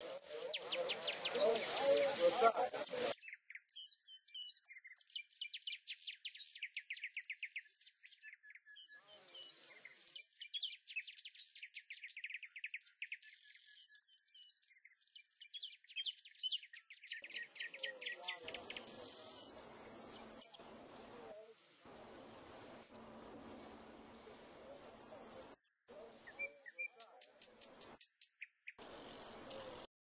Thank o u